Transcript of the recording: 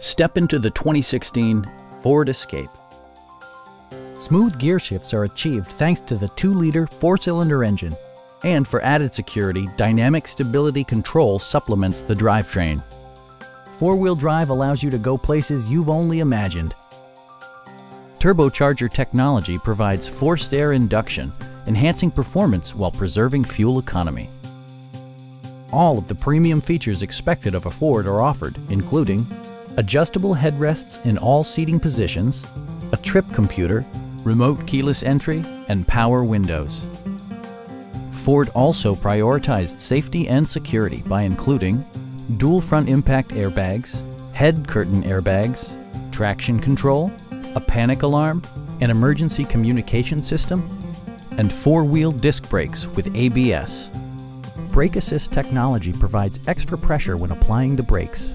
Step into the 2016 Ford Escape. Smooth gear shifts are achieved thanks to the 2-liter four-cylinder engine. And for added security, Dynamic Stability Control supplements the drivetrain. Four-wheel drive allows you to go places you've only imagined. Turbocharger technology provides forced air induction, enhancing performance while preserving fuel economy. All of the premium features expected of a Ford are offered, including adjustable headrests in all seating positions, a trip computer, remote keyless entry, and power windows. Ford also prioritized safety and security by including dual front impact airbags, head curtain airbags, traction control, a panic alarm, an emergency communication system, and four-wheel disc brakes with ABS. Brake Assist technology provides extra pressure when applying the brakes.